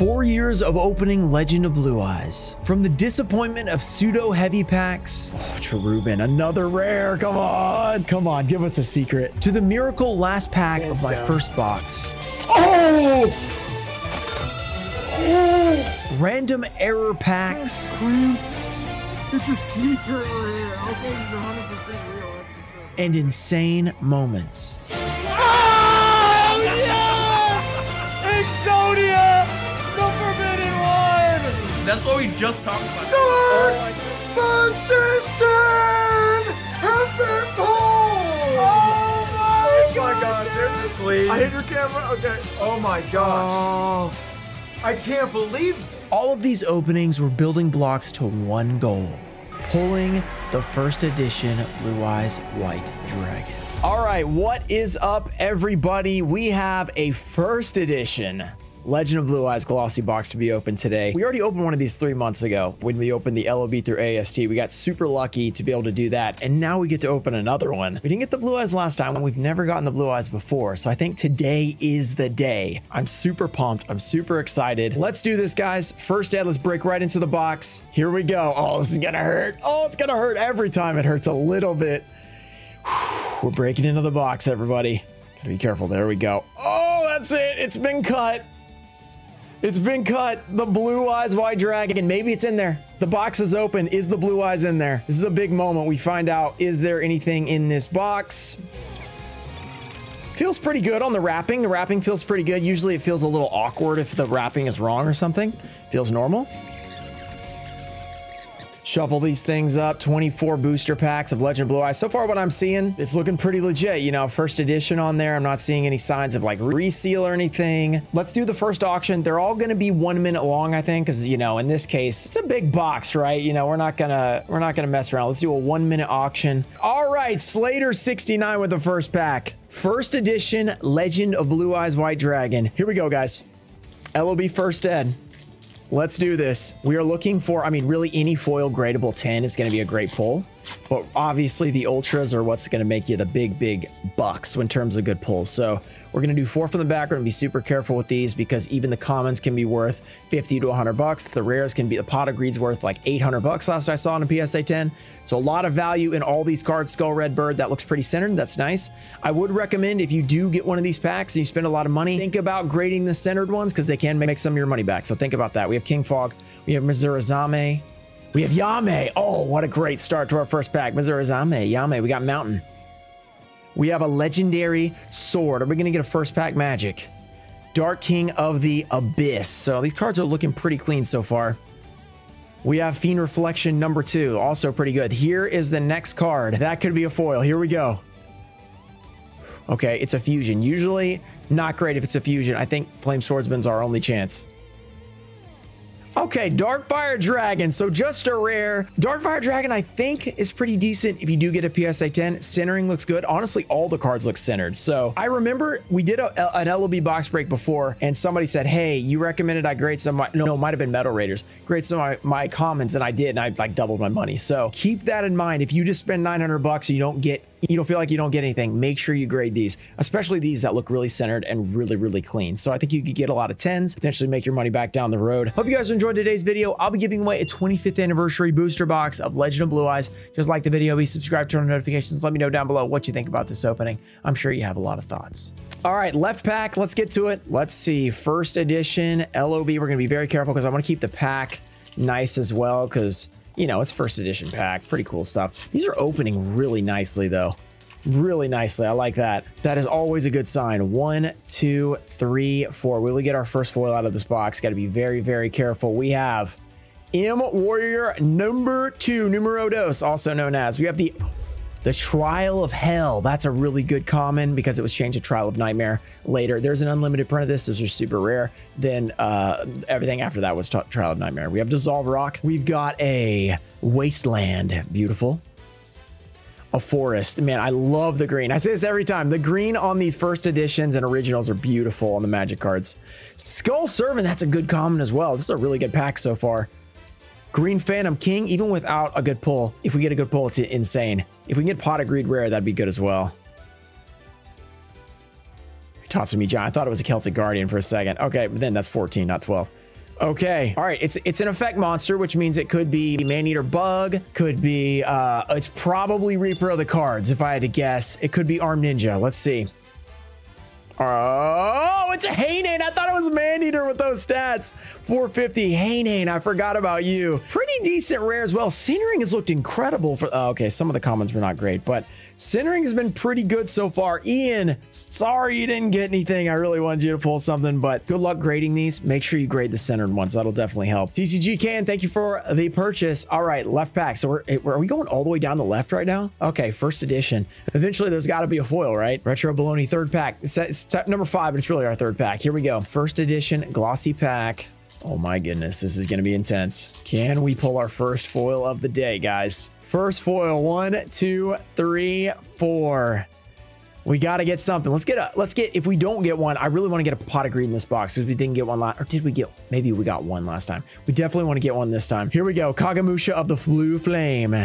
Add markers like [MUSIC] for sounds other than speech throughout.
Four years of opening Legend of Blue Eyes. From the disappointment of pseudo heavy packs, oh, Charubin, another rare, come on, come on, give us a secret, to the miracle last pack of my first box. Oh! oh! Random error packs. It's a secret rare. Okay, it's 100% real. And insane moments. That's what we just talked about. Dark Magician has been pulled! Oh my, Oh my gosh, there's a sleeve. I hit your camera? Okay. Oh my gosh. Oh, I can't believe this. All of these openings were building blocks to one goal pulling the first edition Blue Eyes White Dragon. All right, what is up, everybody? We have a first edition Legend of Blue Eyes glossy box to be opened today. We already opened one of these three months ago when we opened the LOB through AST. We got super lucky to be able to do that, and now we get to open another one. We didn't get the Blue Eyes last time, and we've never gotten the Blue Eyes before, so I think today is the day. I'm super pumped. I'm super excited. Let's do this, guys. First ed, let's break right into the box. Here we go. Oh, this is gonna hurt. Oh, it's gonna hurt every time. It hurts a little bit. [SIGHS] We're breaking into the box, everybody. Gotta be careful. There we go. Oh, that's it. It's been cut. It's been cut. The blue eyes white dragon. Maybe it's in there. The box is open. Is the blue eyes in there? This is a big moment. We find out, is there anything in this box? Feels pretty good on the wrapping. The wrapping feels pretty good. Usually it feels a little awkward if the wrapping is wrong or something. Feels normal. Shuffle these things up. 24 booster packs of Legend Blue Eyes. So far, what I'm seeing, it's looking pretty legit. You know, first edition on there. I'm not seeing any signs of like reseal or anything. Let's do the first auction. They're all going to be one minute long, I think, because you know, in this case, it's a big box, right? You know, we're not gonna we're not gonna mess around. Let's do a one minute auction. All right, Slater 69 with the first pack. First edition Legend of Blue Eyes White Dragon. Here we go, guys. LOB first ed. Let's do this. We are looking for, I mean, really any foil gradable 10 is going to be a great pull. But obviously the ultras are what's going to make you the big, big bucks in terms of good pulls. So we're going to do four from the back. We're going to be super careful with these because even the commons can be worth 50 to 100 bucks. The rares can be, the pot of greed's worth like 800 bucks last I saw in a PSA 10. So a lot of value in all these cards. Skull Red Bird, that looks pretty centered. That's nice. I would recommend if you do get one of these packs and you spend a lot of money, think about grading the centered ones because they can make some of your money back. So think about that. We have King Fog. We have Misairuzame. We have Yame. Oh, what a great start to our first pack. Misairuzame, Yame. We got Mountain. We have a legendary sword. Are we going to get a first pack magic? Dark King of the Abyss. So these cards are looking pretty clean so far. We have Fiend Reflection number two. Also pretty good. Here is the next card. That could be a foil. Here we go. Okay, it's a fusion. Usually not great if it's a fusion. I think Flame Swordsman's our only chance. Okay, Darkfire Dragon. So just a rare. Darkfire Dragon, I think, is pretty decent if you do get a PSA 10. Centering looks good. Honestly, all the cards look centered. So I remember we did a, an LOB box break before, and somebody said, hey, you recommended I grade some, my, no, it might have been Metal Raiders, grade some of my, my commons, and I did, and I like doubled my money. So keep that in mind. If you just spend 900 bucks and you don't get you don't feel like you don't get anything, make sure you grade these, especially these that look really centered and really, really clean. So I think you could get a lot of 10s, potentially make your money back down the road. Hope you guys enjoyed today's video. I'll be giving away a 25th anniversary booster box of Legend of Blue Eyes. Just like the video, be subscribed, turn on notifications. Let me know down below what you think about this opening. I'm sure you have a lot of thoughts. All right, left pack, let's get to it. Let's see, first edition LOB. We're gonna be very careful because I wanna keep the pack nice as well because you know, it's first edition pack. Pretty cool stuff. These are opening really nicely though really nicely. I like that. That is always a good sign. One, two, three, four. Will we get our first foil out of this box? Got to be very, very careful. We have M Warrior number two, numero dos, also known as. We have the the Trial of Hell. That's a really good common because it was changed to Trial of Nightmare later. There's an unlimited print of this. Those are super rare. Then uh, everything after that was Trial of Nightmare. We have Dissolve Rock. We've got a Wasteland. Beautiful a forest. Man, I love the green. I say this every time. The green on these first editions and originals are beautiful on the magic cards. Skull Servant, that's a good common as well. This is a really good pack so far. Green Phantom King, even without a good pull, if we get a good pull, it's insane. If we can get Pot of Greed rare, that'd be good as well. Tatsumi John. I thought it was a Celtic Guardian for a second. Okay, but then that's 14, not 12. Okay. All right. It's it's an effect monster, which means it could be Maneater Bug, could be uh it's probably Reaper of the Cards, if I had to guess. It could be Arm Ninja. Let's see. Oh, it's a Hane-Hane. I thought it was Maneater with those stats. 450 Hane-Hane. I forgot about you. Pretty decent rare as well. Centering has looked incredible for. Oh, okay, some of the comments were not great, but Centering has been pretty good so far. Ian, sorry you didn't get anything. I really wanted you to pull something, but good luck grading these. Make sure you grade the centered ones. That'll definitely help. TCG Can, thank you for the purchase. All right, left pack. So we're, are we going all the way down the left right now? Okay, first edition. Eventually, there's got to be a foil, right? Retro Baloney third pack. It's number five, but it's really our third pack. Here we go. First edition glossy pack. Oh my goodness, this is going to be intense. Can we pull our first foil of the day, guys? First foil, one, two, three, four. We got to get something. Let's get a, let's get, if we don't get one, I really want to get a pot of greed in this box because we didn't get one last, or did we get, maybe we got one last time. We definitely want to get one this time. Here we go. Kagemusha of the Blue Flame.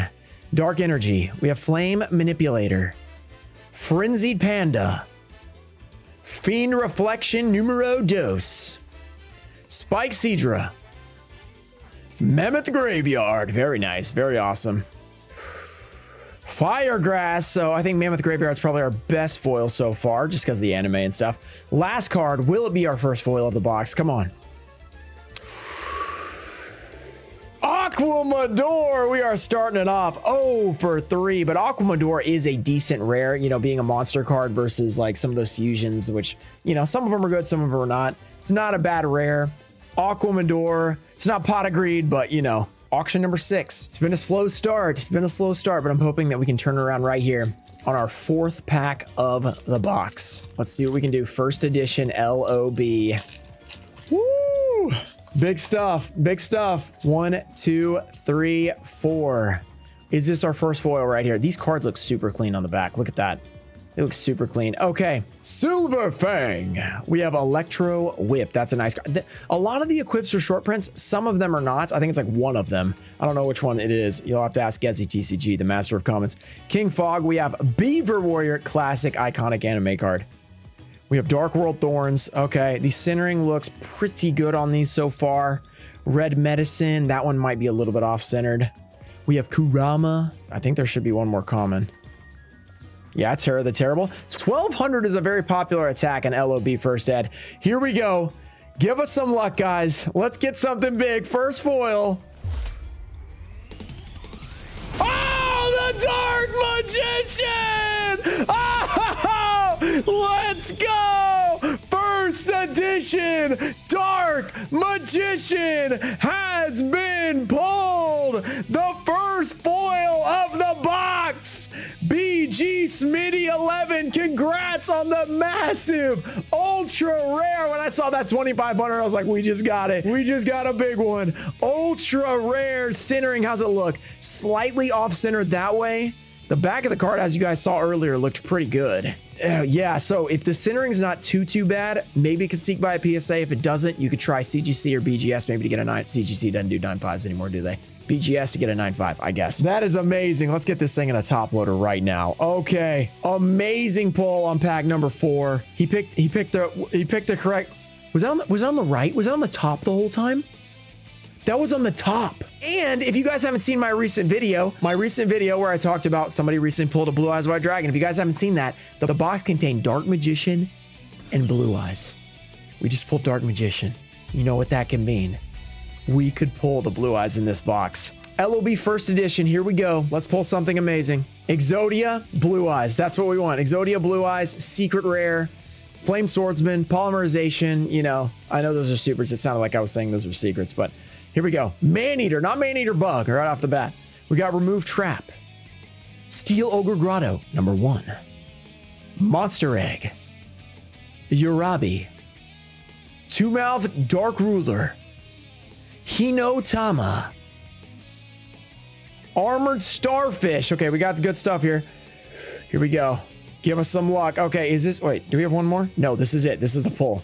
Dark Energy. We have Flame Manipulator. Frenzied Panda. Fiend Reflection Numero Dos. Spike Seadra. Mammoth Graveyard. Very nice. Very awesome. Firegrass. So I think Mammoth Graveyard is probably our best foil so far, just because of the anime and stuff. Last card. Will it be our first foil of the box? Come on. Aqua Madoor, we are starting it off oh for 3, but Aqua Madoor is a decent rare, you know, being a monster card versus like some of those fusions, which, you know, some of them are good, some of them are not. It's not a bad rare. Aqua Madoor, it's not Pot of Greed, but, you know, auction number six. It's been a slow start. It's been a slow start, but I'm hoping that we can turn around right here on our fourth pack of the box. Let's see what we can do. First edition LOB. Woo! Big stuff. Big stuff. One, two, three, four. Is this our first foil right here? These cards look super clean on the back. Look at that. It looks super clean. Okay, Silver Fang. We have Electro Whip. That's a nice card. A lot of the equips are short prints. Some of them are not. I think it's like one of them. I don't know which one it is. You'll have to ask Gezzy TCG, the master of comments. King Fog. We have Beaver Warrior, classic iconic anime card. We have Dark World Thorns. Okay, the centering looks pretty good on these so far. Red Medicine. That one might be a little bit off-centered. We have Kurama. I think there should be one more common. Yeah, Terra the Terrible. 1200 is a very popular attack in LOB First Ed. Here we go. Give us some luck, guys. Let's get something big. First foil. Oh, the Dark Magician! Oh, [LAUGHS] let's go! First edition Dark Magician has been pulled! The first foil of the box! BG Smitty 11, congrats on the massive ultra rare. When I saw that 2500, I was like, we just got it. We just got a big one. Ultra rare centering. How's it look? Slightly off center that way. The back of the card, as you guys saw earlier, looked pretty good. Uh, yeah, so if the centering's not too, too bad, maybe it could seek by a PSA. If it doesn't, you could try CGC or BGS maybe to get a 9. CGC doesn't do 9.5s anymore, do they? BGS to get a 9.5, I guess. That is amazing. Let's get this thing in a top loader right now. Okay. Amazing pull on pack number four. He picked he picked the he picked the correct. Was that on the, was that on the right? Was that on the top the whole time? That was on the top. And if you guys haven't seen my recent video, my recent video where I talked about somebody recently pulled a Blue Eyes White Dragon, if you guys haven't seen that, the, the box contained Dark Magician and Blue Eyes. We just pulled Dark Magician. You know what that can mean we could pull the blue eyes in this box. LOB first edition, here we go. Let's pull something amazing. Exodia, blue eyes. That's what we want. Exodia, blue eyes, secret rare, flame swordsman, polymerization. You know, I know those are supers. It sounded like I was saying those were secrets, but here we go. Man-eater, not man-eater bug, right off the bat. We got remove trap. Steel Ogre Grotto, number one. Monster Egg. Uraby. Two Mouth Dark Ruler. Hinotama. Armored Starfish. Okay, we got the good stuff here. Here we go. Give us some luck. Okay, is this... Wait, do we have one more? No, this is it. This is the pull.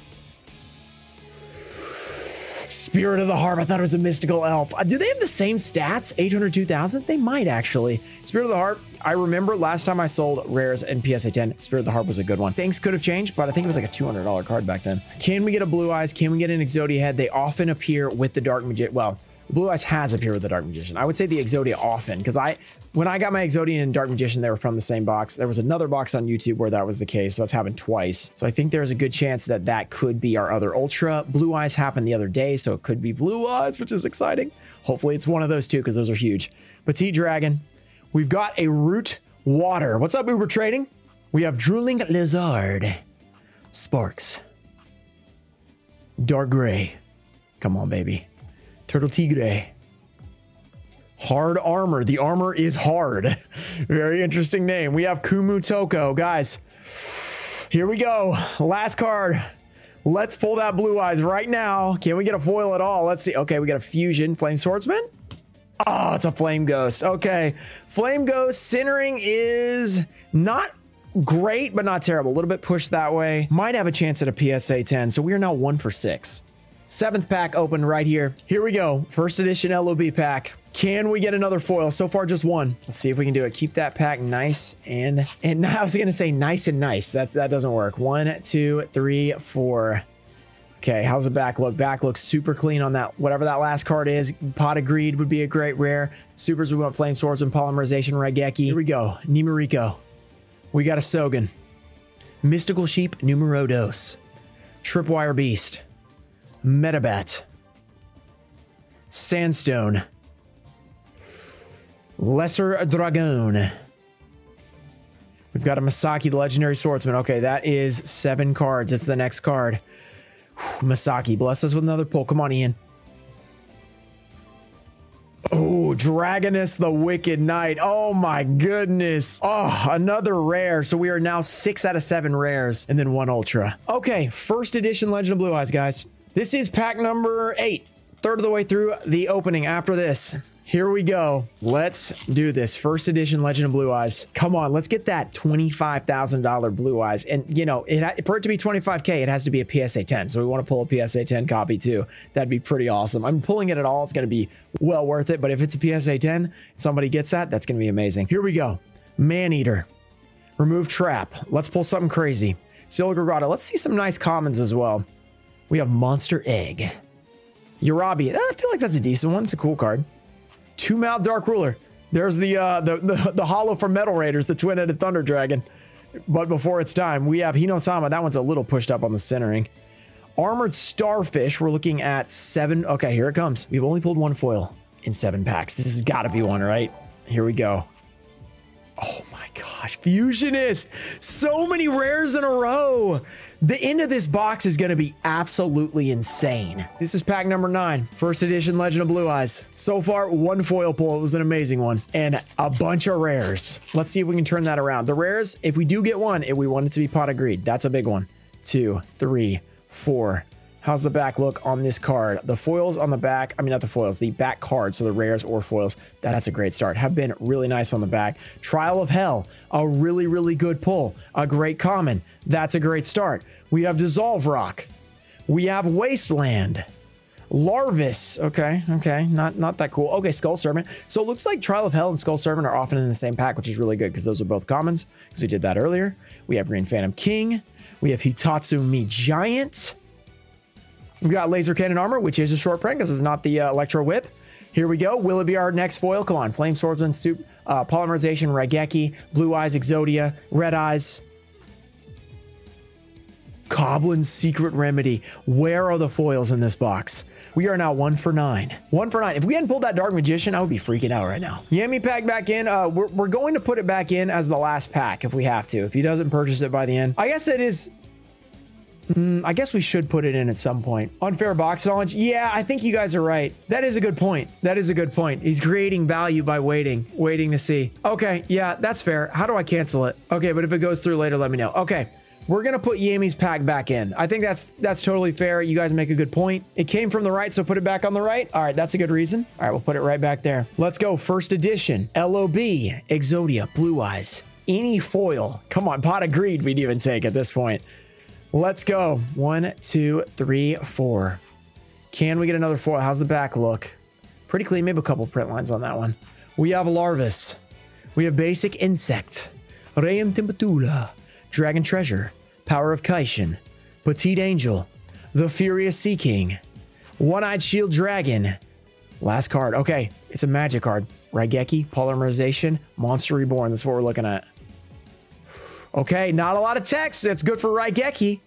Spirit of the Harp. I thought it was a mystical elf. Uh, do they have the same stats? 802,000? They might actually. Spirit of the Harp. I remember last time I sold rares in PSA 10, Spirit of the Harp was a good one. Things could have changed, but I think it was like a $200 card back then. Can we get a Blue Eyes? Can we get an Exodia head? They often appear with the Dark Magician. Well, Blue Eyes has appeared with the Dark Magician. I would say the Exodia often because I, when I got my Exodia and Dark Magician, they were from the same box. There was another box on YouTube where that was the case, so it's happened twice. So I think there's a good chance that that could be our other Ultra. Blue Eyes happened the other day, so it could be Blue Eyes, which is exciting. Hopefully it's one of those two because those are huge. Petit Dragon, we've got a Root Water. What's up, Uber Trading? We have Drooling Lizard, Sparks, Dark Gray. Come on, baby. Turtle Tiger. Hard armor. The armor is hard. [LAUGHS] Very interesting name. We have Kumootoko. Guys, here we go. Last card. Let's pull that blue eyes right now. Can we get a foil at all? Let's see. Okay, we got a fusion. Flame Swordsman. Oh, it's a Flame Ghost. Okay. Flame Ghost centering is not great, but not terrible. A little bit pushed that way. Might have a chance at a PSA 10. So we are now one for six. Seventh pack open right here. Here we go. First edition LOB pack. Can we get another foil? So far, just one. Let's see if we can do it. Keep that pack nice and and [LAUGHS] I was gonna say nice and nice. That that doesn't work. One, two, three, four. Okay, how's the back look? Back looks super clean on that. Whatever that last card is. Pot of Greed would be a great rare. Supers, we want Flame Swordsman Polymerization Raigeki. Here we go. Nemuriko. We got a Sogen. Mystical Sheep Numero Dos. Tripwire Beast. Meda Bat, Sandstone, Lesser Dragon. We've got a Masaki, the Legendary Swordsman. Okay, that is seven cards. It's the next card. Whew, Masaki, bless us with another pull. Come on, Ian. Oh, Dragoness the Wicked Knight. Oh my goodness. Oh, another rare. So we are now six out of seven rares and then one ultra. Okay, first edition Legend of Blue Eyes, guys. This is pack number eight, third of the way through the opening after this. Here we go. Let's do this. First edition Legend of Blue Eyes. Come on, let's get that $25,000 Blue Eyes. And, you know, it, for it to be 25K, it has to be a PSA 10. So we want to pull a PSA 10 copy too. That'd be pretty awesome. I'm pulling it at all. It's going to be well worth it. But if it's a PSA 10, somebody gets that, that's going to be amazing. Here we go. Maneater. Remove Trap. Let's pull something crazy. Silver Grotto. Let's see some nice commons as well. We have Monster Egg. Uraby. I feel like that's a decent one. It's a cool card. Two Mouth Dark Ruler. There's the, uh, the, the, the hollow for Metal Raiders, the twin-headed Thunder Dragon. But before it's time, we have Hinotama. That one's a little pushed up on the centering. Armored Starfish. We're looking at seven. Okay, here it comes. We've only pulled one foil in seven packs. This has got to be one, right? Here we go. Oh my gosh, Fusionist. So many rares in a row. The end of this box is going to be absolutely insane. This is pack number nine, first edition Legend of Blue Eyes. So far, one foil pull. It was an amazing one. And a bunch of rares. Let's see if we can turn that around. The rares, if we do get one, if we want it to be Pot of Greed, that's a big one. Two, three, four, How's the back look on this card? The foils on the back, I mean, not the foils, the back cards, so the rares or foils, that's a great start. Have been really nice on the back. Trial of Hell, a really, really good pull. A great common, that's a great start. We have Dissolve Rock. We have Wasteland. Larvas. Okay, okay, not not that cool. Okay, Skull Servant. So it looks like Trial of Hell and Skull Servant are often in the same pack, which is really good because those are both commons, because we did that earlier. We have Green Phantom King. We have Hitotsu-Me Giant. We got laser cannon armor, which is a short print because it's not the uh, electro whip. Here we go. Will it be our next foil? Come on. Flame Swordsman, Soup, uh, Polymerization, Raigeki, Blue Eyes, Exodia, Red Eyes. Goblin's Secret Remedy. Where are the foils in this box? We are now one for nine. One for nine. If we hadn't pulled that Dark Magician, I would be freaking out right now. Yami pack back in. Uh, we're, we're going to put it back in as the last pack if we have to. If he doesn't purchase it by the end. I guess it is Mm, I guess we should put it in at some point. Unfair box knowledge. Yeah, I think you guys are right. That is a good point. That is a good point. He's creating value by waiting, waiting to see. Okay, yeah, that's fair. How do I cancel it? Okay, but if it goes through later, let me know. Okay. We're gonna put Yami's pack back in. I think that's that's totally fair. You guys make a good point. It came from the right, so put it back on the right. All right, that's a good reason. All right, we'll put it right back there. Let's go. First edition. LOB, Exodia, Blue Eyes. Any foil. Come on, pot of greed we'd even take at this point. Let's go. One, two, three, four. Can we get another four? How's the back look? Pretty clean. Maybe a couple print lines on that one. We have Larvas. We have Basic Insect. Rayum Tempatula. Dragon Treasure. Power of Kaishin. Petit Angel. The Furious Sea King. One-Eyed Shield Dragon. Last card. Okay, it's a magic card. Raigeki, Polymerization, Monster Reborn. That's what we're looking at. Okay, not a lot of text. That's good for Raigeki.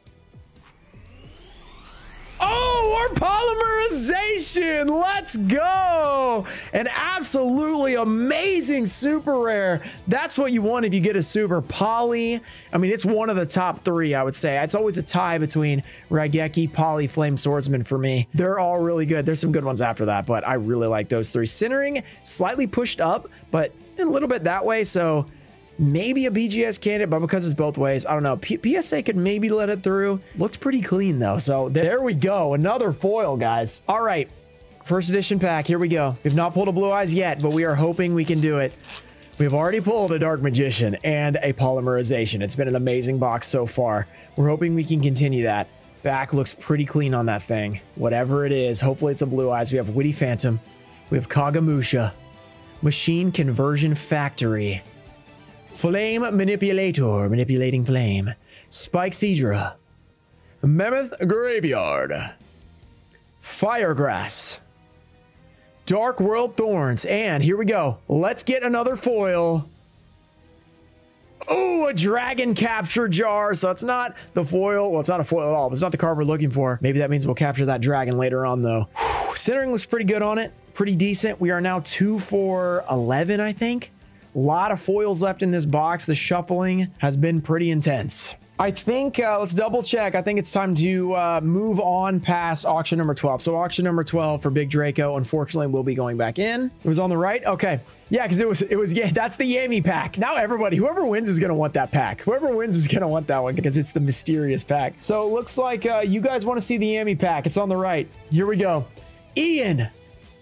Oh, our polymerization. Let's go. An absolutely amazing super rare. That's what you want if you get a super poly. I mean, it's one of the top three, I would say. It's always a tie between Raigeki, Poly, Flame Swordsman for me. They're all really good. There's some good ones after that, but I really like those three. Centering, slightly pushed up, but a little bit that way. So maybe a BGS candidate, but because it's both ways, I don't know. P PSA could maybe let it through. Looks pretty clean though. So there we go. Another foil, guys. All right. First edition pack. Here we go. We've not pulled a blue eyes yet, but we are hoping we can do it. We've already pulled a Dark Magician and a Polymerization. It's been an amazing box so far. We're hoping we can continue that. Back looks pretty clean on that thing. Whatever it is, hopefully it's a blue eyes. We have Witty Phantom. We have Kagemusha. Machine Conversion Factory. Flame Manipulator, manipulating flame. Spike Seadra. Mammoth Graveyard. Firegrass. Dark World Thorns. And here we go. Let's get another foil. Oh, a dragon capture jar. So it's not the foil. Well, it's not a foil at all, but it's not the card we're looking for. Maybe that means we'll capture that dragon later on, though. Centering looks pretty good on it. Pretty decent. We are now two for 11, I think. A lot of foils left in this box. The shuffling has been pretty intense. I think, uh, let's double check. I think it's time to uh, move on past auction number 12. So auction number 12 for Big Draco, unfortunately, will be going back in. It was on the right. Okay. Yeah, because it was, it was, [LAUGHS] yeah, that's the Yami pack. Now everybody, whoever wins is going to want that pack. Whoever wins is going to want that one because it's the mysterious pack. So it looks like uh, you guys want to see the Yami pack. It's on the right. Here we go. Ian,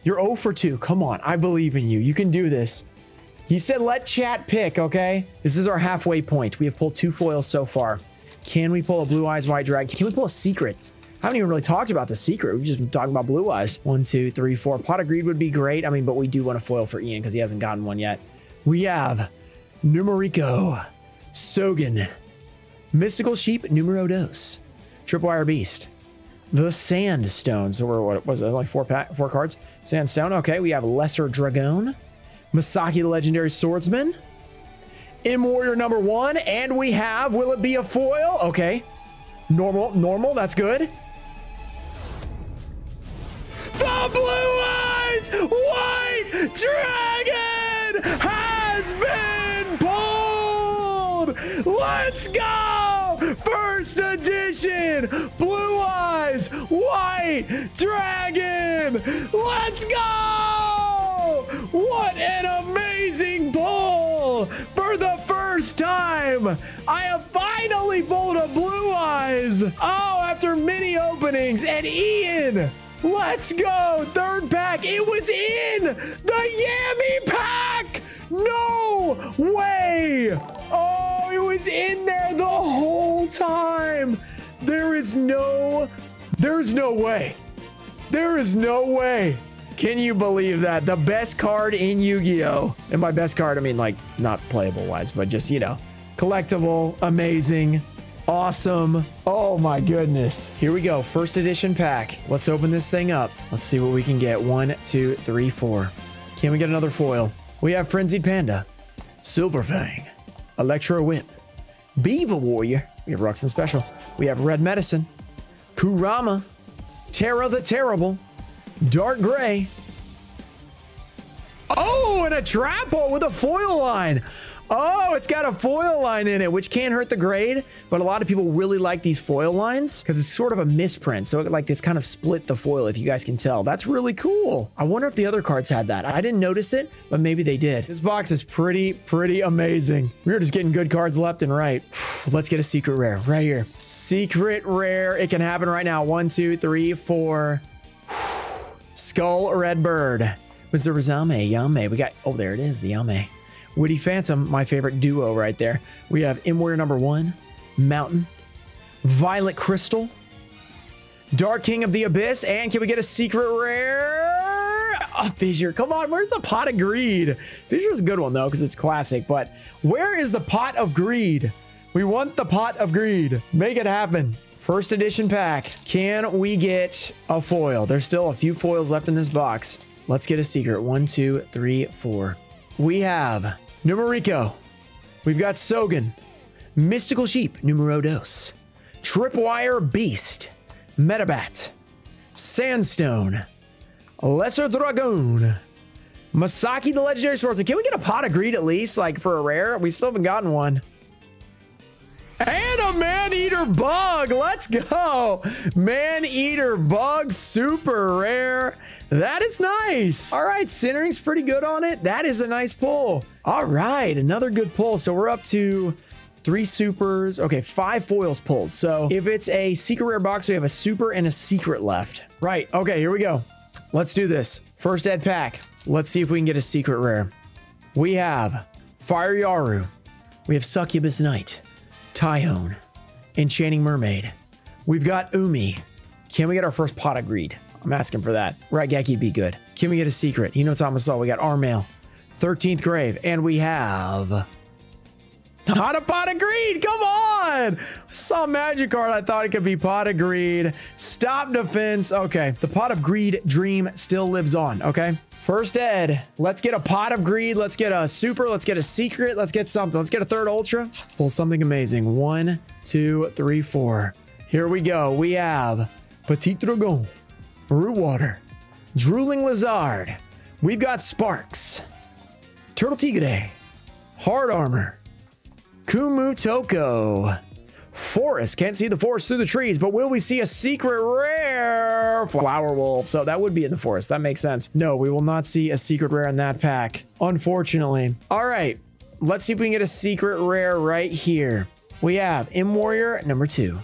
you're 0 for 2. Come on. I believe in you. You can do this. He said, let chat pick, okay? This is our halfway point. We have pulled two foils so far. Can we pull a Blue Eyes White Dragon? Can we pull a secret? I haven't even really talked about the secret. We've just been talking about Blue Eyes. One, two, three, four. Pot of Greed would be great. I mean, but we do want a foil for Ian because he hasn't gotten one yet. We have Nemuriko, Sogen, Mystical Sheep, Numero Dos, Tripwire Beast, the Sandstone. So we're, what was it, like four, pack, four cards? Sandstone. Okay, we have Lesser Dragon. Masaki the Legendary Swordsman. M Warrior number one. And we have, will it be a foil? Okay. Normal, normal, that's good. The Blue Eyes White Dragon has been pulled! Let's go! First edition Blue Eyes White Dragon! Let's go! What an amazing pull! For the first time, I have finally pulled a Blue Eyes! Oh, after many openings, and Ian! Let's go! Third pack. It was in the Yami pack! No way! Oh, it was in there the whole time! There is no... There's no way. There is no way. Can you believe that? The best card in Yu-Gi-Oh! And by best card, I mean like not playable wise, but just, you know, collectible, amazing, awesome. Oh my goodness. Here we go. First edition pack. Let's open this thing up. Let's see what we can get. One, two, three, four. Can we get another foil? We have Frenzied Panda, Silverfang, Electro Whip, Beaver Warrior. We have Ruxin Special. We have Red Medicine, Kurama, Terra the Terrible, Dark Gray. Oh, and a trap hole with a foil line. Oh, it's got a foil line in it, which can hurt the grade, but a lot of people really like these foil lines because it's sort of a misprint. So it, like this kind of split the foil, if you guys can tell. That's really cool. I wonder if the other cards had that. I didn't notice it, but maybe they did. This box is pretty, pretty amazing. We're just getting good cards left and right. [SIGHS] Let's get a secret rare right here. Secret rare. It can happen right now. One, two, three, four. Skull Red Bird. Was there Zame? Yame. We got, oh, there it is, the Yame. Witty Phantom, my favorite duo right there. We have Warrior number one, Mountain, Violet Crystal, Dark King of the Abyss. And can we get a secret rare? Oh, Fissure. Come on. Where's the Pot of Greed? Fissure's a good one, though, because it's classic. But where is the Pot of Greed? We want the Pot of Greed. Make it happen. First edition pack. Can we get a foil? There's still a few foils left in this box. Let's get a secret. One, two, three, four. We have Nemuriko. We've got Sogen. Mystical Sheep, numero dos. Tripwire Beast. Meda Bat. Sandstone. Lesser Dragoon. Masaki the Legendary Swordsman. Can we get a pot of greed at least, like for a rare? We still haven't gotten one. And a man-eater bug. Let's go. Man-eater bug, super rare. That is nice. All right, centering's pretty good on it. That is a nice pull. All right, another good pull. So we're up to three supers. Okay, five foils pulled. So if it's a secret rare box, we have a super and a secret left. Right, okay, here we go. Let's do this. First ed pack. Let's see if we can get a secret rare. We have Fireyarou. We have Succubus Knight. Tyhone. Enchanting Mermaid. We've got Umi. Can we get our first pot of greed? I'm asking for that. Raigeki be good. Can we get a secret? Hinotama Soul. We got Armaill. 13th Grave. And we have... Not a pot of greed. Come on. I saw magic card. I thought it could be pot of greed. Stop defense. Okay. The pot of greed dream still lives on. Okay. First ed. Let's get a pot of greed. Let's get a super. Let's get a secret. Let's get something. Let's get a third ultra. Pull something amazing. One, two, three, four. Here we go. We have Petit Dragon, Root Water, Drooling Lizard. We've got Sparks, Turtle Tiger, Hard Armor, Kumootoko. Forest. Can't see the forest through the trees, but will we see a secret rare flower wolf? So that would be in the forest. That makes sense. No, we will not see a secret rare in that pack, unfortunately. All right, let's see if we can get a secret rare right here. We have M Warrior number two.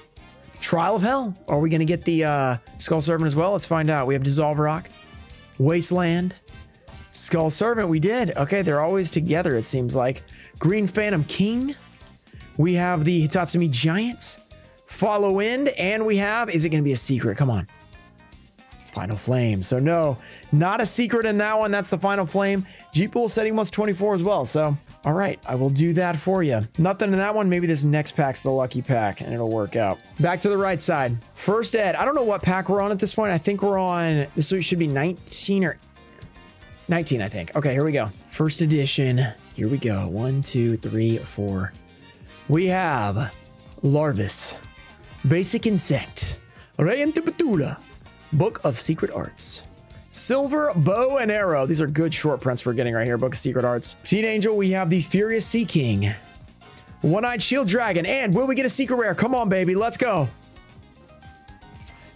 Trial of Hell. Are we going to get the uh, Skull Servant as well? Let's find out. We have Dissolve Rock, Wasteland, Skull Servant. We did. Okay, they're always together, it seems like. Green Phantom King. We have the Hitotsu-Me Giant, Follow Wind, and we have, is it going to be a secret? Come on. Final Flame. So no, not a secret in that one. That's the Final Flame. G-Pool setting wants 24 as well. So, all right, I will do that for you. Nothing in that one. Maybe this next pack's the lucky pack and it'll work out. Back to the right side. First ed. I don't know what pack we're on at this point. I think we're on, this should be 19 or 19, I think. Okay, here we go. First edition. Here we go. One, two, three, four. We have Larvas, Basic Insect, Rayantipatula, Book of Secret Arts, Silver Bow and Arrow. These are good short prints we're getting right here. Book of Secret Arts. Teen Angel, we have the Furious Sea King, One-Eyed Shield Dragon, and will we get a secret rare? Come on, baby, let's go.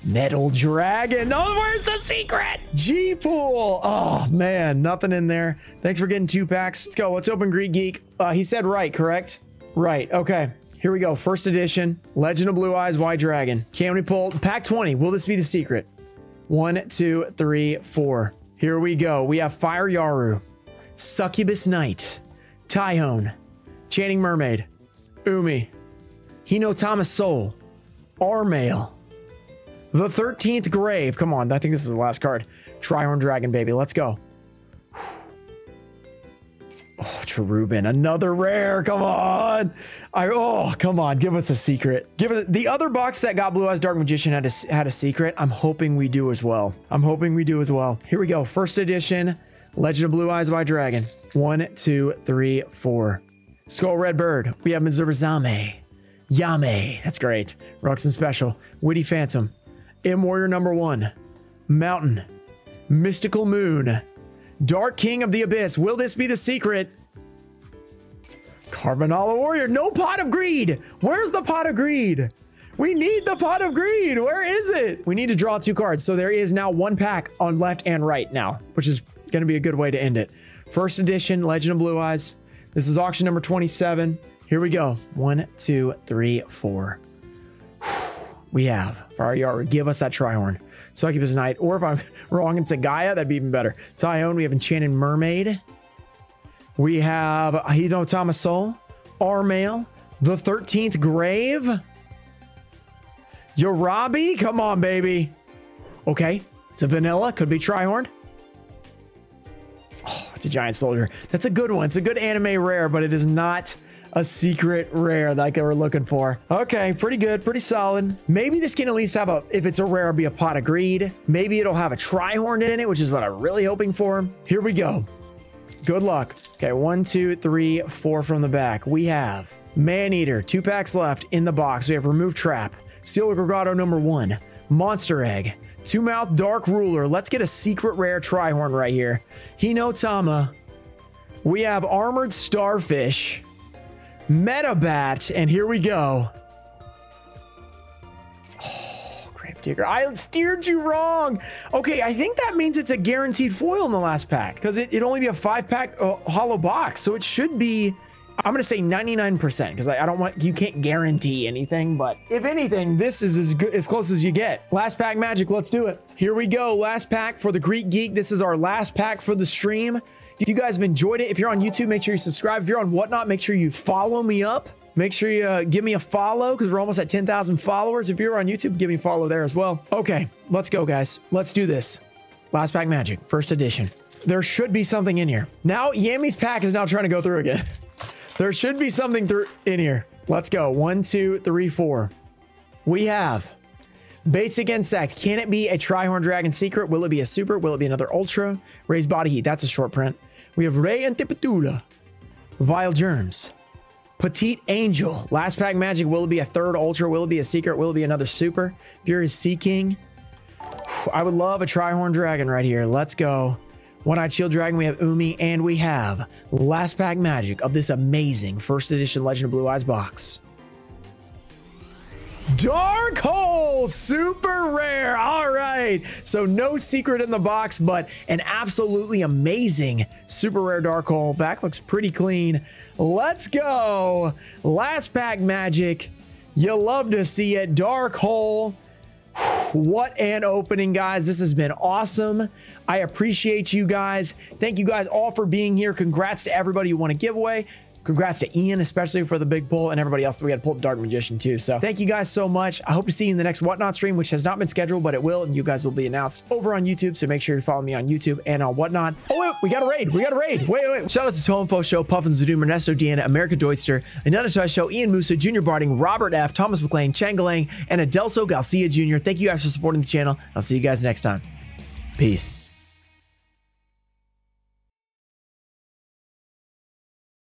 Metal Dragon. Oh, where's the secret? G-Pool. Oh, man, nothing in there. Thanks for getting two packs. Let's go. Let's open Greek Geek. Uh, he said right, correct? Right. Okay. Here we go. First edition. Legend of Blue Eyes White Dragon. Can we pull pack 20? Will this be the secret? One, two, three, four. Here we go. We have Fireyarou, Succubus Knight, Tyhone, Chanting Mermaid, Umi, Hinotama Soul, Armaill, the 13th Grave. Come on. I think this is the last card. Trihorn Dragon, baby. Let's go. Charubin, another rare. Come on. I oh, come on. Give us a secret. Give the other box that got Blue Eyes Dark Magician had a, had a secret. I'm hoping we do as well. I'm hoping we do as well. Here we go. First edition, Legend of Blue Eyes by Dragon. One, two, three, four. Skull Red Bird. We have Misairuzame. Yame. That's great. Ruxin Special. Witty Phantom. M Warrior number one. Mountain. Mystical Moon. Dark King of the Abyss. Will this be the secret? Karbonala Warrior. No pot of greed. Where's the pot of greed? We need the pot of greed. Where is it? We need to draw two cards. So there is now one pack on left and right now, which is going to be a good way to end it. First edition, Legend of Blue Eyes. This is auction number 27. Here we go. One, two, three, four. We have Fireyarou. Give us that Trihorn. Succubus Knight. Or if I'm [LAUGHS] wrong it's a Gaia, that'd be even better. Tyhone, we have Enchanted Mermaid. We have Hinotama Soul, Armaill, The 13th Grave, Uraby, come on, baby. Okay, it's a vanilla, could be Trihorn. Oh, it's a giant soldier. That's a good one. It's a good anime rare, but it is not a secret rare like they were looking for. Okay, pretty good, pretty solid. Maybe this can at least have a, if it's a rare, be a pot of greed. Maybe it'll have a Trihorn in it, which is what I'm really hoping for. Here we go. Good luck. Okay, one, two, three, four from the back. We have Maneater, two packs left in the box. We have Remove Trap, Steel Grogado number one, Monster Egg, Two Mouth Dark Ruler. Let's get a secret rare Trihorn right here. Hinotama. We have Armored Starfish, Meda Bat, and here we go. Digger. I steered you wrong. Okay, I think that means it's a guaranteed foil in the last pack because it, it only be a five pack uh, hollow box. So it should be, I'm going to say 99% because I, I, don't want, you can't guarantee anything. But if anything, this is as good, as close as you get. Last pack magic. Let's do it. Here we go. Last pack for the Greek Geek. This is our last pack for the stream. If you guys have enjoyed it, if you're on YouTube, make sure you subscribe. If you're on Whatnot, make sure you follow me up. Make sure you uh, give me a follow because we're almost at 10,000 followers. If you're on YouTube, give me a follow there as well. Okay, let's go, guys. Let's do this. Last pack magic, first edition. There should be something in here. Now, Yami's pack is now trying to go through again. [LAUGHS] there should be something through in here. Let's go. One, two, three, four. We have Basic Insect. Can it be a Trihorn Dragon Secret? Will it be a Super? Will it be another Ultra? Raised Body Heat. That's a short print. We have Ray Antipatula, Vile Germs, Petit Angel, Last Pack Magic. Will it be a third Ultra? Will it be a Secret? Will it be another Super? Fury Seeking. I would love a Trihorn Dragon right here. Let's go. One-Eyed Shield Dragon, we have Umi, and we have Last Pack Magic of this amazing first edition Legend of Blue Eyes box. Dark Hole, super rare. All right. So no secret in the box, but an absolutely amazing super rare Dark Hole. Back looks pretty clean. Let's go. Last pack magic. You love to see it. Dark Hole. [SIGHS] What an opening, guys. This has been awesome. I appreciate you guys. Thank you guys all for being here. Congrats to everybody who won a giveaway. Congrats to Ian, especially for the big pull, and everybody else that we had pulled Dark Magician too. So thank you guys so much. I hope to see you in the next Whatnot stream, which has not been scheduled, but it will, and you guys will be announced over on YouTube. So make sure you follow me on YouTube and on Whatnot. Oh, wait, we got a raid. We got a raid. Wait, wait. Shout out to Info Show, Puffins Zadoom, Ernesto Deanna, America Deutster, Another Toy Show, Ian Musa, Junior Barding, Robert F., Thomas McLean, Changalang, and Adelso Garcia Jr. Thank you guys for supporting the channel. I'll see you guys next time. Peace.